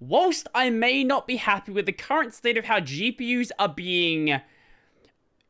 whilst I may not be happy with the current state of how GPUs are being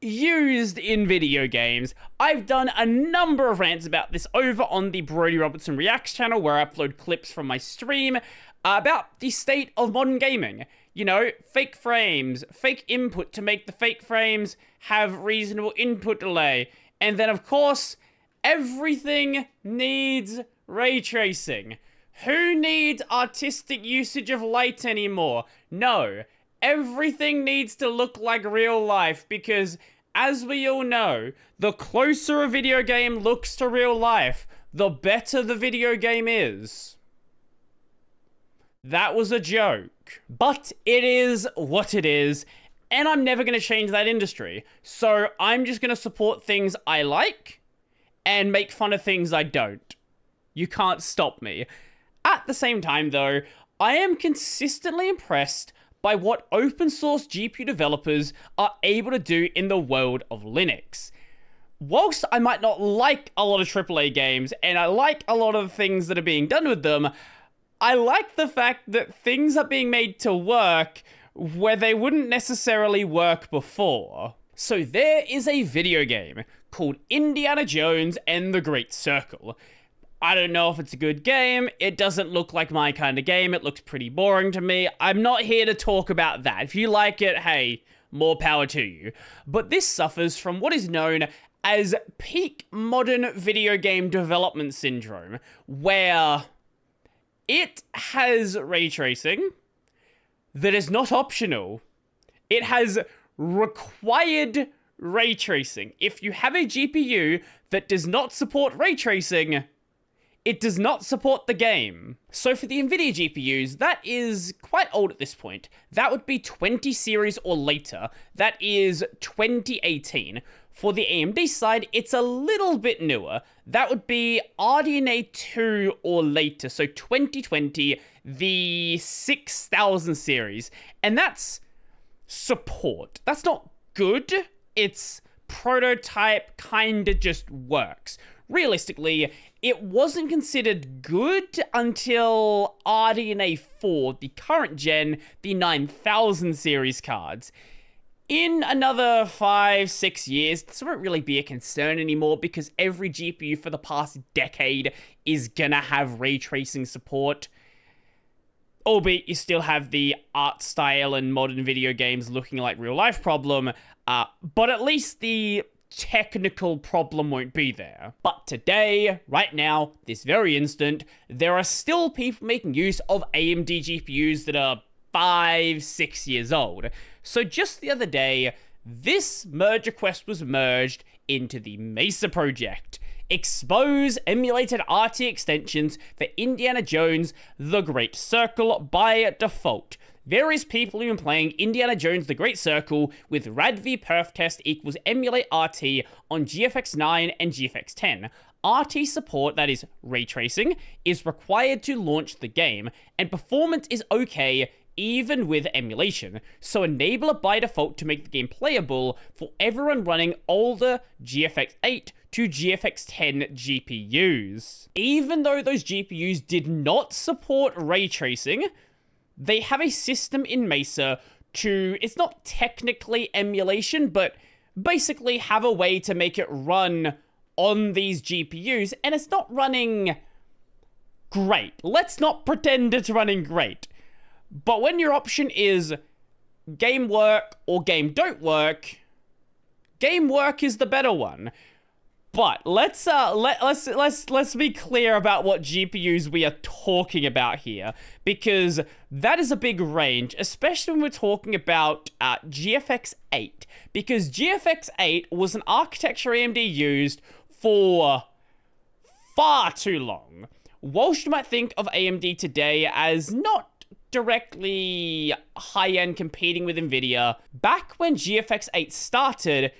used in video games. I've done a number of rants about this over on the Brodie Robertson Reacts channel where I upload clips from my stream uh, about the state of modern gaming. You know, fake frames, fake input to make the fake frames have reasonable input delay. And then, of course, everything needs ray tracing. Who needs artistic usage of light anymore? No. Everything needs to look like real life because as we all know, the closer a video game looks to real life, the better the video game is. That was a joke. But it is what it is, and I'm never going to change that industry. So I'm just going to support things I like and make fun of things I don't. You can't stop me. At the same time, though, I am consistently impressed by what open source GPU developers are able to do in the world of Linux. Whilst I might not like a lot of AAA games, and I like a lot of things that are being done with them, I like the fact that things are being made to work where they wouldn't necessarily work before. So there is a video game called Indiana Jones and the Great Circle. I don't know if it's a good game. It doesn't look like my kind of game. It looks pretty boring to me. I'm not here to talk about that. If you like it, hey, more power to you. But this suffers from what is known as peak modern video game development syndrome, where it has ray tracing that is not optional. It has required ray tracing. If you have a GPU that does not support ray tracing, it does not support the game. So for the NVIDIA GPUs, that is quite old at this point. That would be 20 series or later. That is 2018. For the AMD side, it's a little bit newer. That would be RDNA 2 or later, so 2020, the 6000 series. And that's support. That's not good. It's prototype, kinda just works. Realistically, it wasn't considered good until RDNA 4, the current gen, the 9000 series cards. In another five, six years, this won't really be a concern anymore because every GPU for the past decade is gonna have ray tracing support. Albeit you still have the art style and modern video games looking like real life problem, uh, but at least the technical problem won't be there. But today, right now, this very instant, there are still people making use of AMD GPUs that are five, six years old. So just the other day, this merge request was merged into the Mesa project. Expose emulated RT extensions for Indiana Jones The Great Circle by default. Various people have been playing Indiana Jones The Great Circle with radv perf test equals emulate RT on GFX 9 and GFX 10. RT support, that is ray tracing, is required to launch the game, and performance is okay even with emulation, so enable it by default to make the game playable for everyone running older GFX 8 to GFX 10 GPUs. Even though those GPUs did not support ray tracing, they have a system in Mesa to, it's not technically emulation, but basically have a way to make it run on these GPUs, and it's not running great. Let's not pretend it's running great. But when your option is game work or game don't work, game work is the better one. But let's uh let let's let's let's be clear about what GPUs we are talking about here because that is a big range, especially when we're talking about uh, GFX 8 because GFX 8 was an architecture AMD used for far too long. Whilst you might think of AMD today as not directly high-end competing with Nvidia, back when GFX 8 started,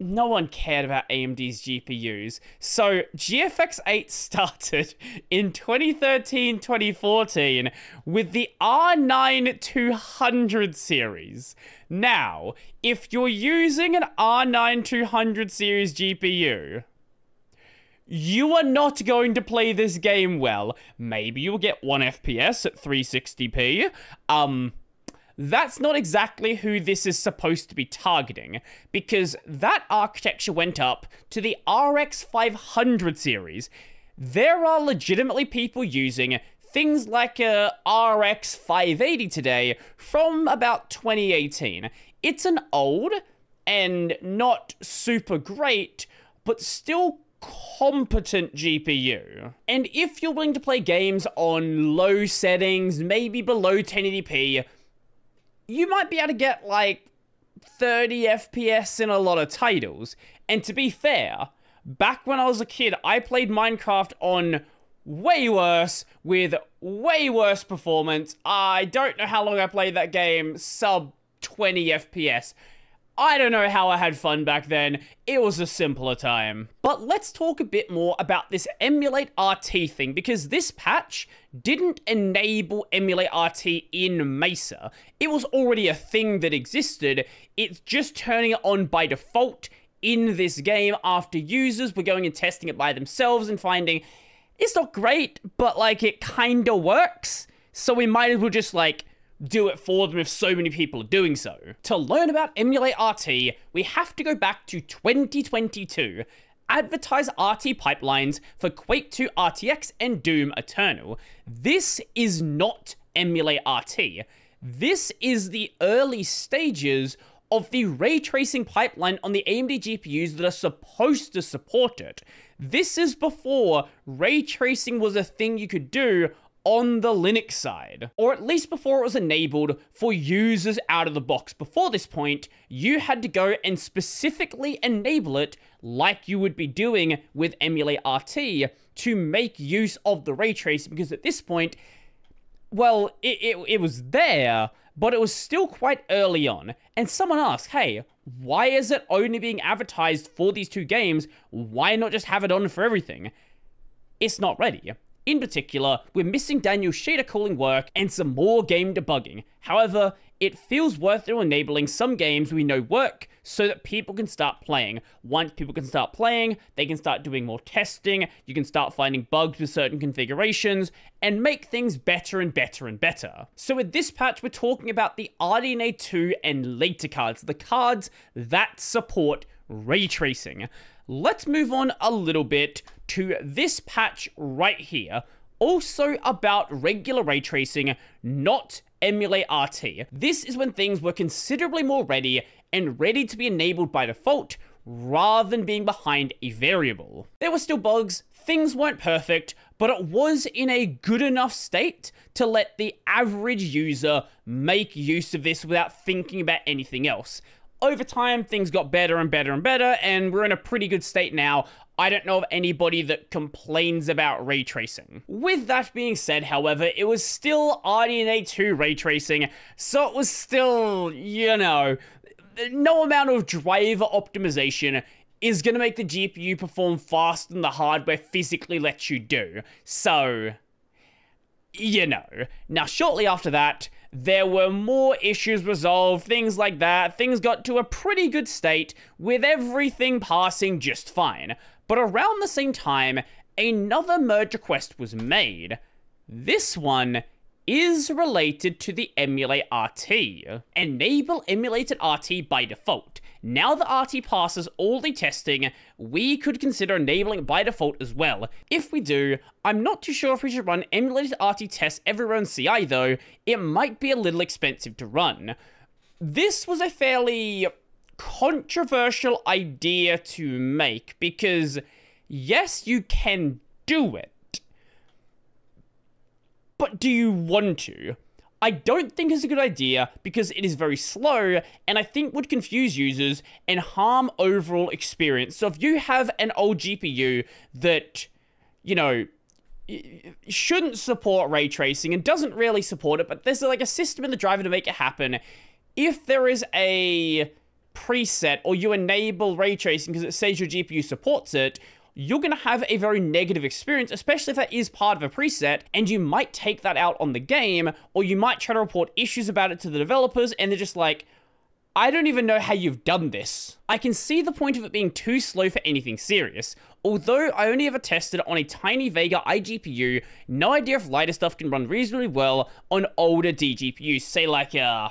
no one cared about AMD's GPUs. So GFX 8 started in 2013 2014 with the R9 200 series. Now, if you're using an R9 200 series GPU, you are not going to play this game well. Maybe you'll get 1 FPS at 360p. Um, that's not exactly who this is supposed to be targeting, because that architecture went up to the RX 500 series. There are legitimately people using things like a RX 580 today from about 2018. It's an old and not super great, but still competent GPU. And if you're willing to play games on low settings, maybe below 1080p, you might be able to get like 30 FPS in a lot of titles. And to be fair, back when I was a kid, I played Minecraft on way worse with way worse performance. I don't know how long I played that game, sub 20 FPS. I don't know how I had fun back then. It was a simpler time. But let's talk a bit more about this Emulate RT thing because this patch didn't enable Emulate RT in Mesa. It was already a thing that existed. It's just turning it on by default in this game after users were going and testing it by themselves and finding it's not great, but like it kinda works. So we might as well just like do it for them if so many people are doing so. To learn about Emulate RT, we have to go back to 2022. Advertise RT pipelines for Quake 2 RTX and Doom Eternal. This is not Emulate RT. This is the early stages of the ray tracing pipeline on the AMD GPUs that are supposed to support it. This is before ray tracing was a thing you could do on the Linux side, or at least before it was enabled for users out of the box. Before this point, you had to go and specifically enable it like you would be doing with Emulate RT to make use of the ray tracing, because at this point, well, it, it, it was there, but it was still quite early on. And someone asked, hey, why is it only being advertised for these two games? Why not just have it on for everything? It's not ready. In particular, we're missing Daniel's shader cooling work and some more game debugging. However, it feels worth enabling some games we know work so that people can start playing. Once people can start playing, they can start doing more testing, you can start finding bugs with certain configurations, and make things better and better and better. So with this patch, we're talking about the RDNA 2 and later cards, the cards that support ray tracing. Let's move on a little bit to this patch right here, also about regular ray tracing, not emulate RT. This is when things were considerably more ready and ready to be enabled by default rather than being behind a variable. There were still bugs, things weren't perfect, but it was in a good enough state to let the average user make use of this without thinking about anything else over time, things got better and better and better, and we're in a pretty good state now. I don't know of anybody that complains about ray tracing. With that being said, however, it was still RDNA 2 ray tracing, so it was still, you know, no amount of driver optimization is going to make the GPU perform faster than the hardware physically lets you do. So, you know. Now, shortly after that, there were more issues resolved, things like that. Things got to a pretty good state with everything passing just fine. But around the same time, another merge request was made. This one is related to the Emulate RT. Enable Emulated RT by default. Now that RT passes all the testing, we could consider enabling it by default as well. If we do, I'm not too sure if we should run emulated RT tests everywhere on CI though, it might be a little expensive to run. This was a fairly controversial idea to make because yes, you can do it, but do you want to? I don't think it's a good idea because it is very slow and I think would confuse users and harm overall experience. So if you have an old GPU that, you know, shouldn't support ray tracing and doesn't really support it, but there's like a system in the driver to make it happen. If there is a preset or you enable ray tracing because it says your GPU supports it, you're going to have a very negative experience, especially if that is part of a preset, and you might take that out on the game, or you might try to report issues about it to the developers, and they're just like, I don't even know how you've done this. I can see the point of it being too slow for anything serious, although I only ever tested it on a tiny Vega iGPU, no idea if lighter stuff can run reasonably well on older DGPUs, say like a uh,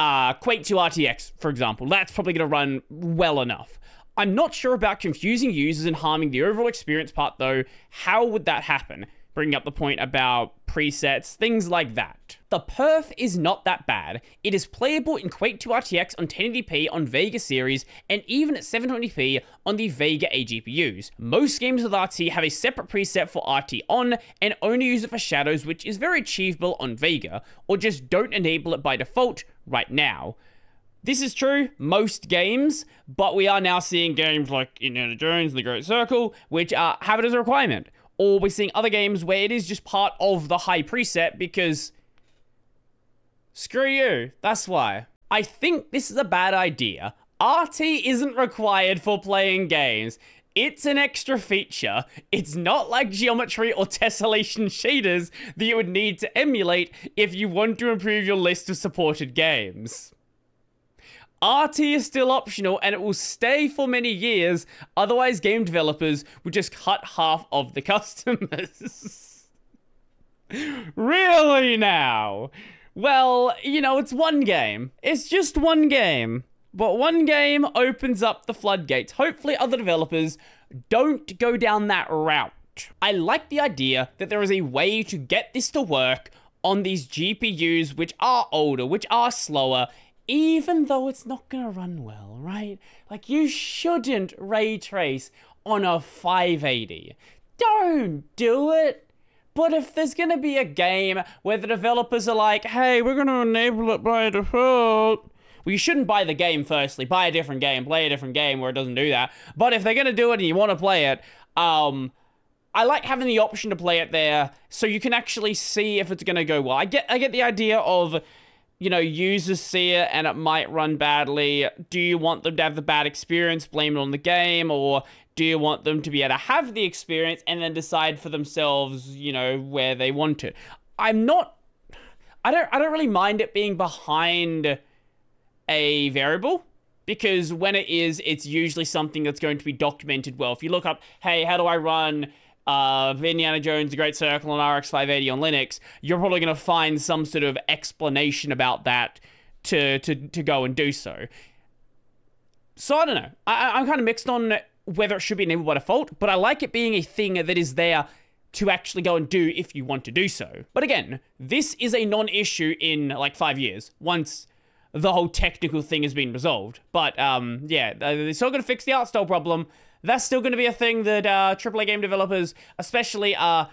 uh, Quake 2 RTX, for example. That's probably going to run well enough. I'm not sure about confusing users and harming the overall experience part though. How would that happen? Bringing up the point about presets, things like that. The perf is not that bad. It is playable in Quake 2 RTX on 1080p on Vega series and even at 720p on the Vega AGPUs. Most games with RT have a separate preset for RT on and only use it for shadows which is very achievable on Vega, or just don't enable it by default right now. This is true, most games, but we are now seeing games like Indiana Jones and The Great Circle, which uh, have it as a requirement or we're seeing other games where it is just part of the high preset because screw you. That's why. I think this is a bad idea. RT isn't required for playing games. It's an extra feature. It's not like geometry or tessellation shaders that you would need to emulate if you want to improve your list of supported games. RT is still optional and it will stay for many years, otherwise game developers would just cut half of the customers. really now? Well, you know, it's one game. It's just one game. But one game opens up the floodgates. Hopefully other developers don't go down that route. I like the idea that there is a way to get this to work on these GPUs which are older, which are slower, even though it's not gonna run well, right? Like, you shouldn't ray trace on a 580. Don't do it. But if there's gonna be a game where the developers are like, hey, we're gonna enable it by default. Well, you shouldn't buy the game firstly. Buy a different game. Play a different game where it doesn't do that. But if they're gonna do it and you wanna play it, um, I like having the option to play it there so you can actually see if it's gonna go well. I get I get the idea of you know, users see it and it might run badly. Do you want them to have the bad experience, blame it on the game, or do you want them to be able to have the experience and then decide for themselves, you know, where they want it? I'm not I don't I don't really mind it being behind a variable because when it is, it's usually something that's going to be documented well. If you look up, hey, how do I run uh, Indiana Jones, The Great Circle, and RX 580 on Linux, you're probably going to find some sort of explanation about that to, to, to go and do so. So I don't know. I, I'm kind of mixed on whether it should be enabled by default, but I like it being a thing that is there to actually go and do if you want to do so. But again, this is a non-issue in like five years once the whole technical thing has been resolved. But um, yeah, they're still going to fix the art style problem that's still going to be a thing that uh, AAA game developers, especially, uh,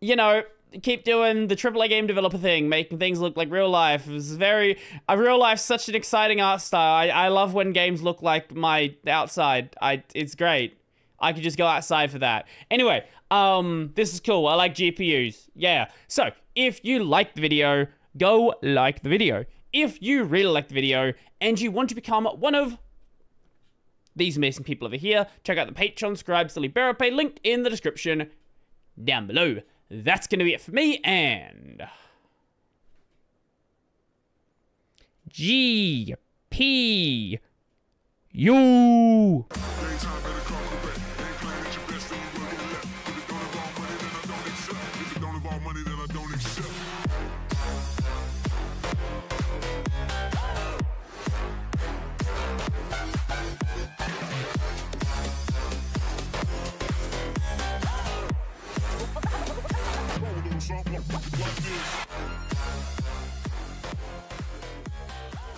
you know, keep doing the AAA game developer thing, making things look like real life. It's very, uh, real life, such an exciting art style. I, I love when games look like my outside. I, it's great. I could just go outside for that. Anyway, um, this is cool. I like GPUs. Yeah. So, if you like the video, go like the video. If you really like the video and you want to become one of these amazing people over here. Check out the Patreon, subscribe, Silly Pay, linked in the description down below. That's going to be it for me, and... G P U